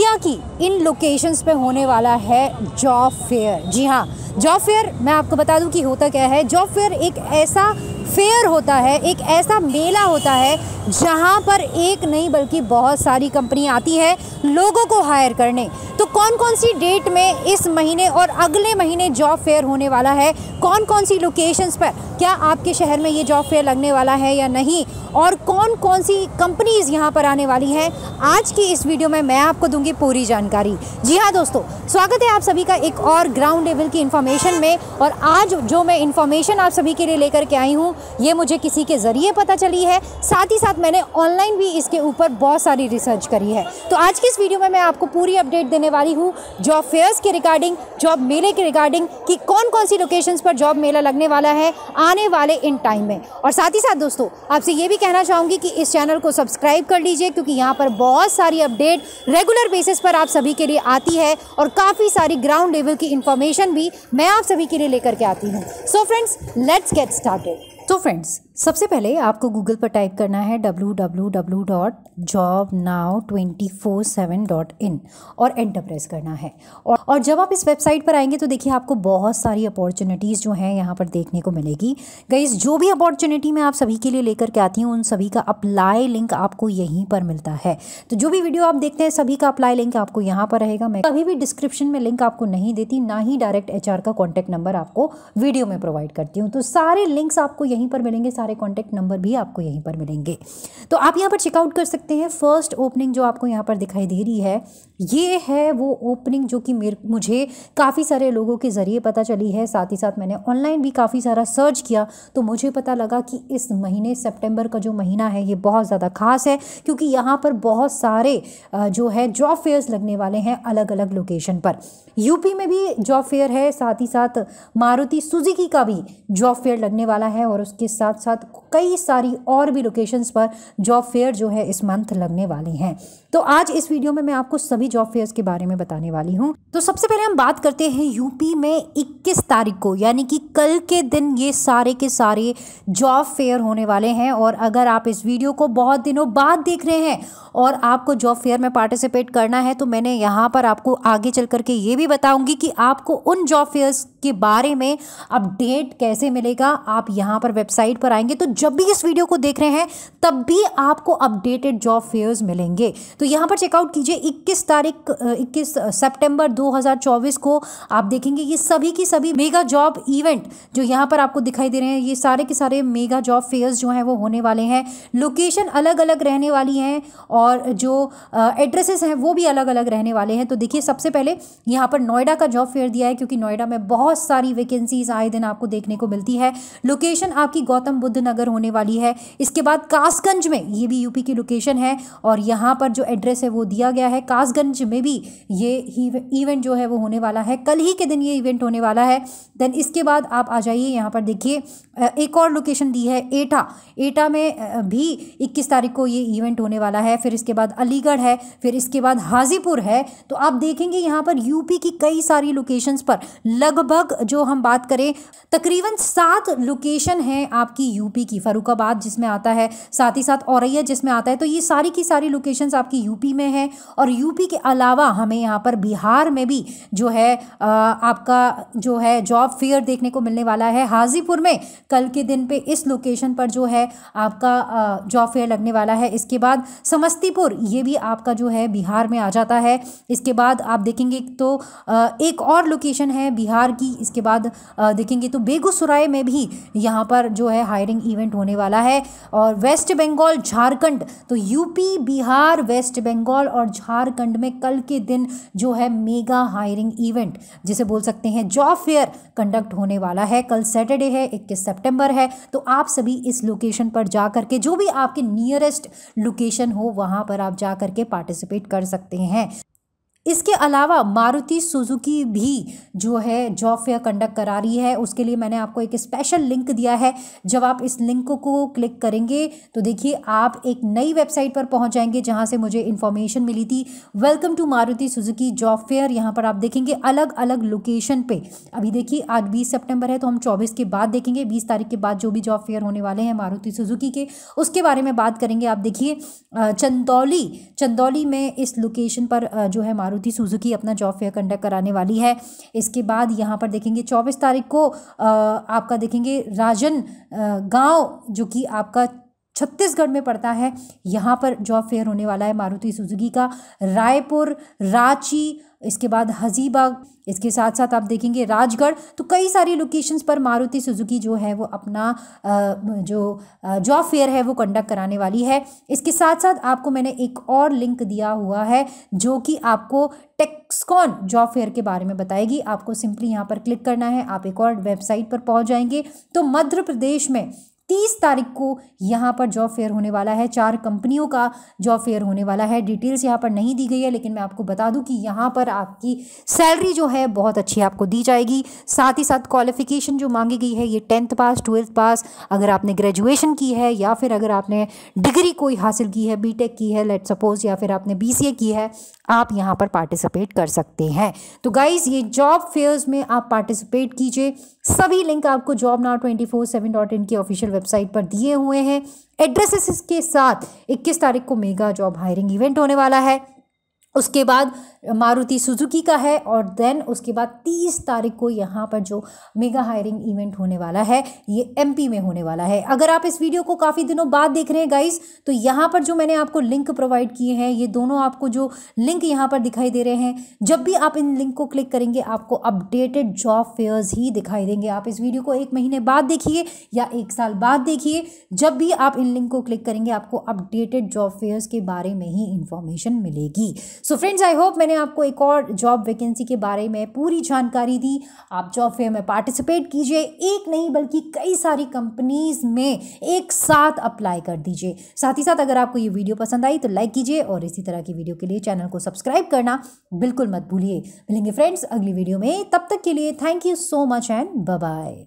India की इन locations पे होने वाला है जॉब फेयर जी हाँ जॉब फेयर मैं आपको बता दूँ कि होता क्या है। जॉब फेयर एक ऐसा फेयर होता है, एक ऐसा मेला होता है जहाँ पर एक नहीं बल्कि बहुत सारी कंपनी आती है लोगों को हायर करने। कौन कौन सी डेट में इस महीने और अगले महीने जॉब फेयर होने वाला है? कौन कौन सी लोकेशंस पर? क्या आपके शहर में ये जॉब फेयर लगने वाला है या नहीं? और कौन कौन सी कंपनीज़ यहाँ पर आने वाली हैं? आज की इस वीडियो में मैं आपको दूँगी पूरी जानकारी। जी हाँ दोस्तों, स्वागत है आप सभी का एक और ग्राउंड लेवल की इन्फॉर्मेशन में। और आज जो मैं इन्फॉर्मेशन आप सभी के लिए लेकर के आई हूँ, ये मुझे किसी के ज़रिए पता चली है। साथ ही साथ मैंने ऑनलाइन भी इसके ऊपर बहुत सारी रिसर्च करी है। तो आज की इस वीडियो में मैं आपको पूरी अपडेट देने वाली हूँ जॉब फेयर्स के रिगार्डिंग जॉब मेले के रिगार्डिंग कि कौन कौन सी लोकेशंस पर जॉब मेला लगने वाला है आने वाले इन टाइम में। और साथ ही साथ दोस्तों, आपसे ये भी कहना चाहूँगी कि इस चैनल को सब्सक्राइब कर लीजिए क्योंकि यहाँ पर बहुत सारी अपडेट रेगुलर बेसिस पर आप सभी के लिए आती है और काफ़ी सारी ग्राउंड लेवल की इन्फॉर्मेशन भी मैं आप सभी के लिए लेकर के आती हूँ। सो फ्रेंड्स लेट्स गेट स्टार्टेड तो फ्रेंड्स सबसे पहले आपको गूगल पर टाइप करना है W W W dot job now twenty four seven dot in और एंटर प्रेस करना है। और और जब आप इस वेबसाइट पर आएँगे तो देखिए आपको बहुत सारी अपॉर्चुनिटीज़ जो हैं यहाँ पर देखने को मिलेगी। गईस जो भी अपॉर्चुनिटी मैं आप सभी के लिए लेकर के आती हूँ, उन सभी का अप्लाई लिंक आपको यहीं पर मिलता है। तो जो भी वीडियो आप देखते हैं, सभी का अप्लाई लिंक आपको यहाँ पर रहेगा। मैं कभी भी डिस्क्रिप्शन में लिंक आपको नहीं देती, ना ही डायरेक्ट एचआर का कॉन्टैक्ट नंबर आपको वीडियो में प्रोवाइड करती हूँ। तो सारे लिंक्स आपको यहीं पर मिलेंगे, सारे कॉन्टैक्ट नंबर भी आपको यहीं पर मिलेंगे। तो आप यहाँ पर चेकआउट कर सकते हैं। फ़र्स्ट ओपनिंग जो आपको यहाँ पर दिखाई दे रही है ये है वो ओपनिंग जो कि मेरे, मुझे काफ़ी सारे लोगों के ज़रिए पता चली है। साथ ही साथ मैंने ऑनलाइन भी काफ़ी सारा सर्च किया तो मुझे पता लगा कि इस महीने सितंबर का जो महीना है, ये बहुत ज़्यादा खास है, क्योंकि यहाँ पर बहुत सारे जो है जॉब फेयर्स लगने वाले हैं अलग अलग लोकेशन पर यूपी में भी जॉब फेयर है, साथ ही साथ मारुति सुजुकी का भी जॉब फेयर लगने वाला है, और उसके साथ साथ कई सारी और भी लोकेशंस पर जॉब फेयर जो है इस मंथ लगने वाली हैं। तो आज इस वीडियो में मैं आपको सभी जॉब फेयर्स के बारे में बताने वाली हूँ। तो सबसे पहले हम बात करते हैं यूपी में 21 तारीख को, यानी कि कल के दिन ये सारे के सारे जॉब फेयर होने वाले हैं और अगर आप इस वीडियो को बहुत दिनों बाद देख रहे हैं और आपको जॉब फेयर में पार्टिसिपेट करना है तो मैंने यहाँ पर आपको आगे चल करके ये भी बताऊँगी कि आपको उन जॉब फेयर्स के बारे में अपडेट कैसे मिलेगा। आप यहाँ पर वेबसाइट पर आएँगे तो जब भी इस वीडियो को देख रहे हैं, तब भी आपको अपडेटेड जॉब फेयर्स मिलेंगे। तो यहाँ पर चेकआउट कीजिए 21 तारीख 21 सितंबर 2024 को आप देखेंगे ये सभी की सभी मेगा जॉब इवेंट जो यहाँ पर आपको दिखाई दे रहे हैं, ये सारे के सारे मेगा जॉब फेयर्स जो हैं वो होने वाले हैं। लोकेशन अलग अलग रहने वाली हैं और जो एड्रेसेस हैं वो भी अलग अलग रहने वाले हैं। तो देखिए, सबसे पहले यहाँ पर नोएडा का जॉब फेयर दिया है क्योंकि नोएडा में बहुत सारी वैकेंसीज आए दिन आपको देखने को मिलती है। लोकेशन आपकी गौतम बुद्ध नगर होने वाली है। इसके बाद कासगंज में, ये भी यूपी की लोकेशन है और यहाँ पर जो एड्रेस है वो दिया गया है कासगंज में भी ये इवेंट जो है वो होने वाला है। कल ही के दिन ये इवेंट होने वाला है। देन इसके बाद आप आ जाइए यहाँ पर देखिए। एक और लोकेशन दी है, एटा। एटा में भी 21 तारीख को ये इवेंट होने वाला है। फिर इसके बाद अलीगढ़ है, फिर इसके बाद हाजीपुर है। तो आप देखेंगे यहाँ पर यूपी की कई सारी लोकेशंस पर लगभग जो हम बात करें, तकरीबन सात लोकेशन है आपकी यूपी की। फरुखाबाद जिसमें आता है, साथ ही साथ औरैया जिसमें आता है। तो ये सारी की सारी लोकेशंस आपकी यूपी में है और यूपी के अलावा हमें यहाँ पर बिहार में भी जो है आपका जो है जॉब फेयर देखने को मिलने वाला है। हाजीपुर में कल के दिन पे इस लोकेशन पर जो है आपका जॉब फेयर लगने वाला है। इसके बाद समस्तीपुर, ये भी आपका जो है बिहार में आ जाता है। इसके बाद आप देखेंगे तो एक और लोकेशन है बिहार की। इसके बाद देखेंगे तो बेगूसराय में भी यहाँ पर जो है हायरिंग इवेंट होने वाला है। और वेस्ट बंगाल झारखंड तो यूपी बिहार वेस्ट बंगाल और झारखंड में कल के दिन जो है मेगा हायरिंग इवेंट, जिसे बोल सकते हैं जॉब फेयर, कंडक्ट होने वाला है। कल सैटरडे है, इक्कीस सेप्टेम्बर है। तो आप सभी इस लोकेशन पर जा करके जो भी आपके नियरेस्ट लोकेशन हो, वहाँ पर आप जा करके पार्टिसिपेट कर सकते हैं। इसके अलावा मारुति सुजुकी भी जो है जॉब फेयर कंडक्ट करा रही है, उसके लिए मैंने आपको एक स्पेशल लिंक दिया है। जब आप इस लिंक को क्लिक करेंगे तो देखिए, आप एक नई वेबसाइट पर पहुँच जाएँगे जहाँ से मुझे इन्फॉर्मेशन मिली थी। Welcome to Maruti Suzuki job fair यहाँ पर आप देखेंगे अलग अलग लोकेशन पर अभी देखिए, आज बीस सेप्टेम्बर है तो हम चौबीस के बाद देखेंगे। बीस तारीख के बाद जो भी जॉब फेयर होने वाले हैं मारुति सुजुकी के, उसके बारे में बात करेंगे। आप देखिए चंदौली चंदौली में इस लोकेशन पर जो है सुजुकी अपना जॉब फेयर कंडक्ट कराने वाली है। इसके बाद यहाँ पर देखेंगे, चौबीस तारीख को आपका देखेंगे राजन गाँव, जो कि आपका छत्तीसगढ़ में पड़ता है। यहाँ पर जॉब फेयर होने वाला है मारुति सुजुकी का। रायपुर, रांची, इसके बाद हजीबाग, इसके साथ साथ आप देखेंगे राजगढ़। तो कई सारी लोकेशंस पर मारुति सुजुकी जो है वो अपना जो जॉब फेयर है वो कंडक्ट कराने वाली है। इसके साथ साथ आपको मैंने एक और लिंक दिया हुआ है जो कि आपको टेक्सकॉन जॉब फेयर के बारे में बताएगी। आपको सिंपली यहाँ पर क्लिक करना है, आप एक और वेबसाइट पर पहुँच जाएँगे। तो मध्य प्रदेश में तीस तारीख को यहाँ पर जॉब फेयर होने वाला है। चार कंपनियों का जॉब फेयर होने वाला है। डिटेल्स यहाँ पर नहीं दी गई है, लेकिन मैं आपको बता दूँ कि यहाँ पर आपकी सैलरी जो है, बहुत अच्छी आपको दी जाएगी। साथ ही साथ क्वालिफिकेशन जो मांगी गई है, ये टेंथ पास ट्वेल्थ पास अगर आपने ग्रेजुएशन की है, या फिर अगर आपने डिग्री कोई हासिल की है बी की है लेट सपोज़ या फिर आपने BCA की है, आप यहाँ पर पार्टिसिपेट कर सकते हैं। तो गाइज़ ये जॉब फेयर्स में आप पार्टिसिपेट कीजिए। सभी लिंक आपको job now twenty four seven dot in की ऑफिशियल वेबसाइट पर दिए हुए हैं। एड्रेसेस के साथ इक्कीस तारीख को मेगा जॉब हायरिंग इवेंट होने वाला है। उसके बाद मारुति सुजुकी का है और देन उसके बाद तीस तारीख को यहाँ पर जो मेगा हायरिंग इवेंट होने वाला है, ये एमपी में होने वाला है। अगर आप इस वीडियो को काफ़ी दिनों बाद देख रहे हैं गाइस तो यहाँ पर जो मैंने आपको लिंक प्रोवाइड किए हैं, ये दोनों आपको जो लिंक यहाँ पर दिखाई दे रहे हैं, जब भी आप इन लिंक को क्लिक करेंगे, आपको अपडेटेड जॉब फेयर्स ही दिखाई देंगे। आप इस वीडियो को एक महीने बाद देखिए या एक साल बाद देखिए, जब भी आप इन लिंक को क्लिक करेंगे, आपको अपडेटेड जॉब फेयर्स के बारे में ही इंफॉर्मेशन मिलेगी। सो फ्रेंड्स आई होप मैंने आपको एक और जॉब वैकेंसी के बारे में पूरी जानकारी दी। आप जॉब फेयर में पार्टिसिपेट कीजिए। एक नहीं, बल्कि कई सारी कंपनीज़ में एक साथ अप्लाई कर दीजिए। साथ ही साथ अगर आपको ये वीडियो पसंद आई तो लाइक कीजिए और इसी तरह की वीडियो के लिए चैनल को सब्सक्राइब करना बिल्कुल मत भूलिए। मिलेंगे फ्रेंड्स अगली वीडियो में। तब तक के लिए thank you so much and bye